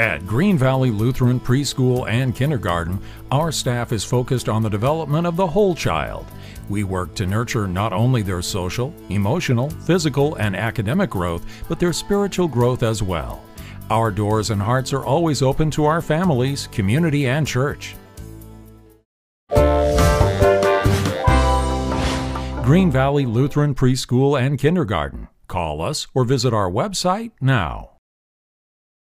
At Green Valley Lutheran Preschool and Kindergarten, our staff is focused on the development of the whole child. We work to nurture not only their social, emotional, physical, and academic growth, but their spiritual growth as well. Our doors and hearts are always open to our families, community, and church. Green Valley Lutheran Preschool and Kindergarten. Call us or visit our website now.